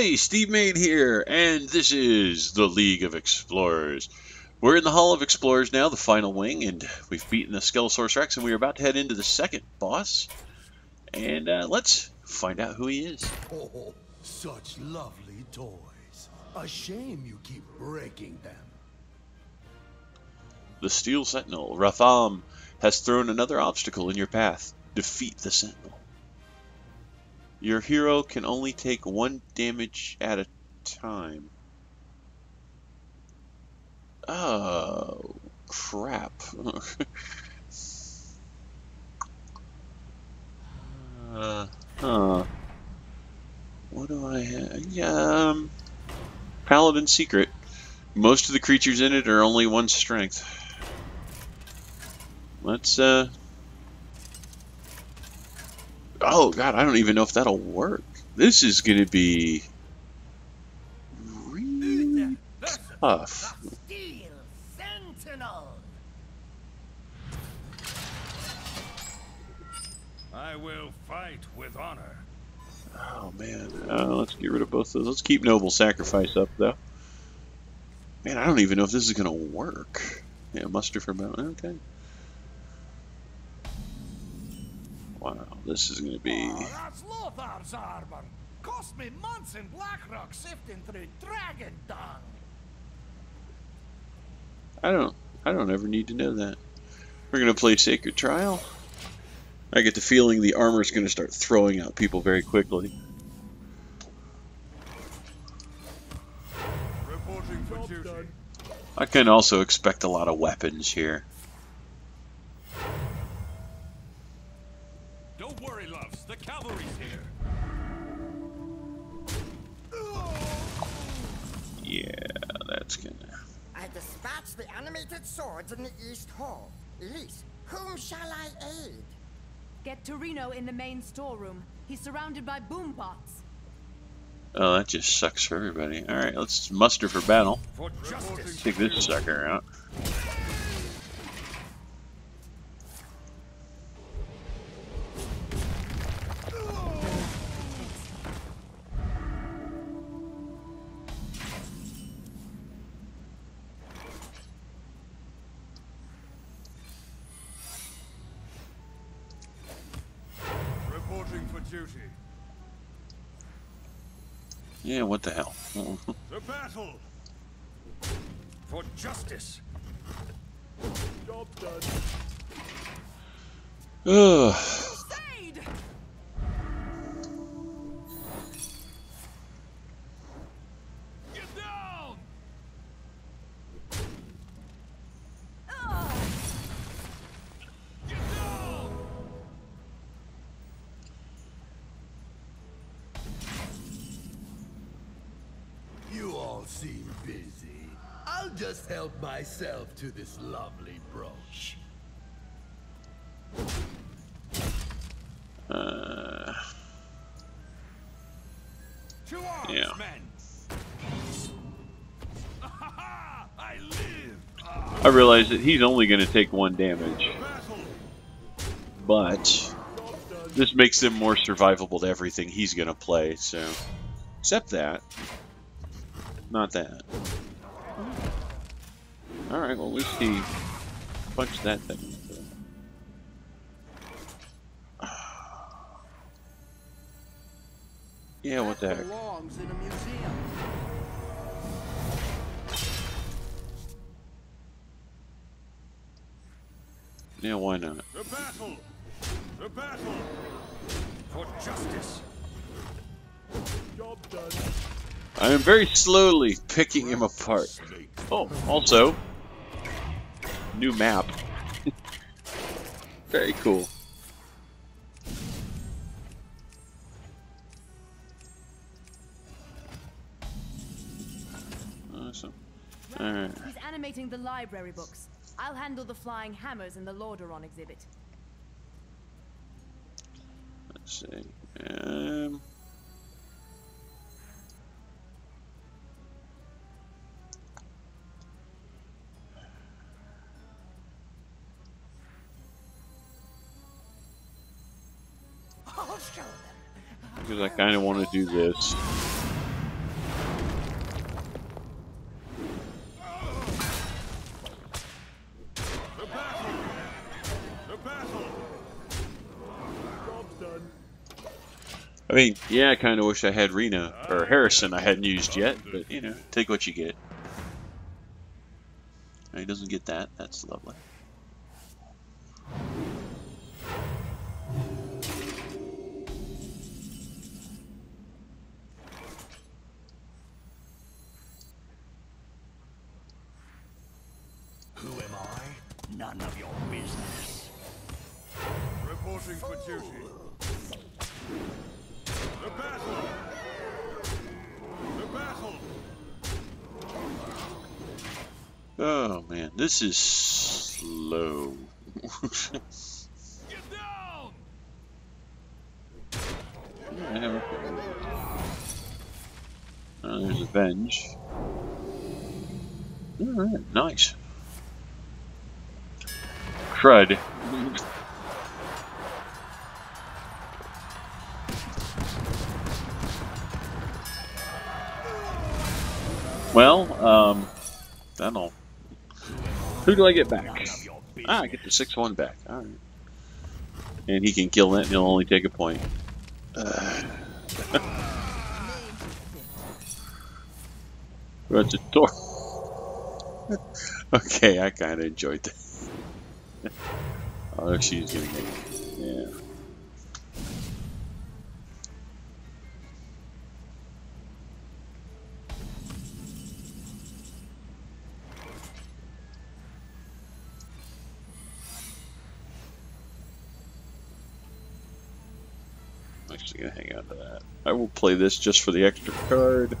everybody, Steve Mayne here, and this is the League of Explorers. We're in the Hall of Explorers now, the final wing, and we've beaten the Skelesaurus Rex, and we're about to head into the second boss. And uh, let's find out who he is. Oh, such lovely toys. A shame you keep breaking them. The Steel Sentinel, Rafaam, has thrown another obstacle in your path. Defeat the Sentinel. Your hero can only take one damage at a time. Oh, crap. uh, huh. What do I have? Yeah, um, Paladin Secret. Most of the creatures in it are only one strength. Let's, uh... Oh, God, I don't even know if that'll work. This is going to be... really tough. I will fight with honor. Oh, man. Uh, let's get rid of both of those. Let's keep Noble Sacrifice up, though. Man, I don't even know if this is going to work. Yeah, muster for battle. Okay. Wow, this is going to be... Oh, that's Lothar's armor! Cost me months in Blackrock sifting through dragon dung! I don't I don't ever need to know that. We're gonna play Sacred Trial. I get the feeling the armor is gonna start throwing out people very quickly. Reporting for duty. I can also expect a lot of weapons here. Yeah, that's gonna. I dispatched the animated swords in the East Hall. Elise, whom shall I aid? Get to Reno in the main storeroom. He's surrounded by boom bots. Oh, that just sucks for everybody. All right, let's muster for battle. For. Take this sucker out. Duty. Yeah, what the hell? The battle. For justice. Job done. Ugh. Just help myself to this lovely brooch. Uh, To arms, Yeah. men. I live. I realize that he's only going to take one damage, but this makes him more survivable to everything he's going to play. So, except that, not that. All right. Well, at least he punched that thing. Yeah, what the heck? Belongs in a museum. Yeah, why not? The battle. The battle. For justice. Job done. I am very slowly picking him apart. Oh, also, new map. very cool. Awesome. Alright. He's animating the library books. I'll handle the flying hammers in the Lordaeron exhibit. Let's see. Um, Because I kind of want to do this. I mean, yeah, I kind of wish I had Reno or Harrison I hadn't used yet, but you know, take what you get. He doesn't get that. That's lovely. None of your business. Reporting for duty. The battle! The battle! Oh man, this is slow. Get down! Yeah, okay. Oh, there's Avenge. Alright, nice. Crud. Well, um, that'll. Who do I get back? Ah, I get the 6 1 back. Alright. And he can kill that and he'll only take a point. That's a door. okay, I kind of enjoyed that. Oh, she's gonna get Yeah. I'm actually gonna hang on to that. I will play this just for the extra card.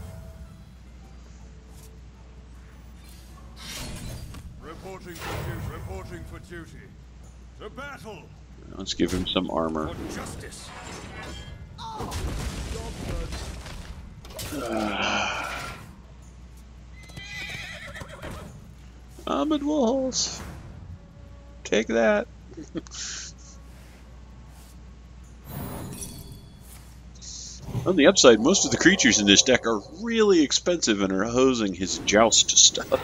Duty. The battle! Let's give him some armor. Justice! Ahmed Walls. Take that. On the upside, most of the creatures in this deck are really expensive and are hosing his joust stuff.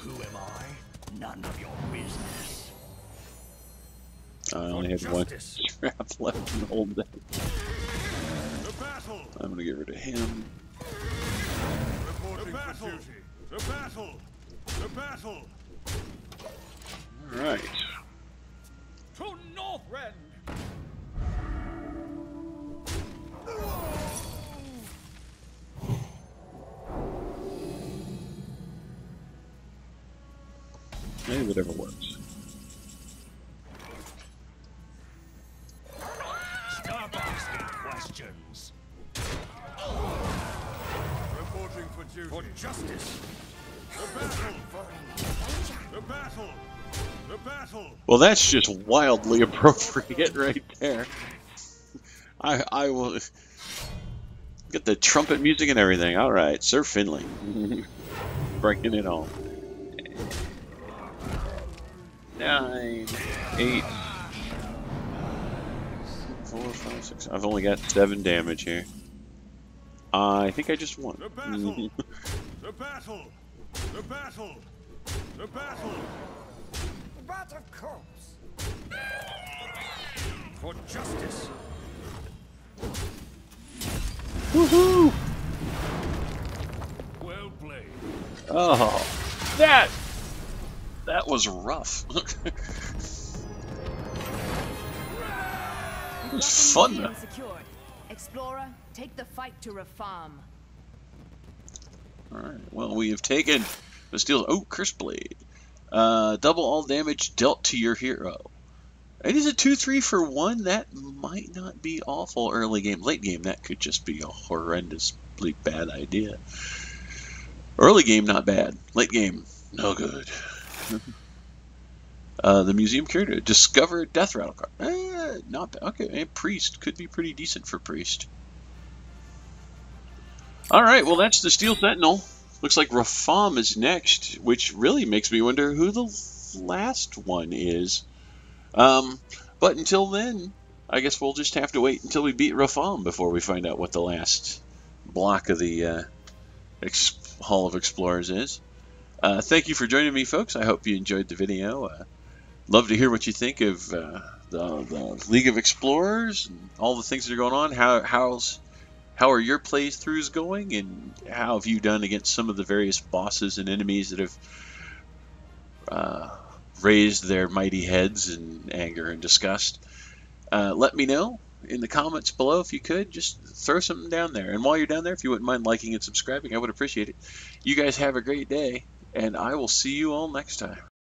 Who am I? None of your business. I only had one justice. scrap left in the whole deck. The battle! I'm gonna get rid of him. Reporting for duty. The battle! The battle! Whatever works. Questions. Reporting for duty. For justice! The battle! The battle! The battle! Well, that's just wildly appropriate right there. I I will get the trumpet music and everything. All right, Sir Finley, bringing it home. Nine, eight, four, five, six. I've only got seven damage here. I think I just won. The battle! the battle! The battle! The battle! But of course. For justice! Woohoo! Well played. Oh, that that was rough. it was fun. though. Museum secured. Explorer, take the fight to Rafaam. Alright, well, we have taken the steel. Oh, Curse Blade. Uh, double all damage dealt to your hero. It is a 2 3 for 1. That might not be awful early game. Late game, that could just be a horrendously bad idea. Early game, not bad. Late game, no good. uh, the museum curator. Discover Deathrattle card. Eh, not bad. Okay, and Priest. Could be pretty decent for Priest. All right, well, that's the Steel Sentinel. Looks like Rafaam is next, which really makes me wonder who the last one is. Um, but until then, I guess we'll just have to wait until we beat Rafaam before we find out what the last block of the uh, Hall of Explorers is. Uh, thank you for joining me, folks. I hope you enjoyed the video. Uh, love to hear what you think of uh, the, the League of Explorers and all the things that are going on. How how's how are your playthroughs going, and how have you done against some of the various bosses and enemies that have uh, raised their mighty heads in anger and disgust? Uh, let me know in the comments below if you could. Just throw something down there. And while you're down there, if you wouldn't mind liking and subscribing, I would appreciate it. You guys have a great day, and I will see you all next time.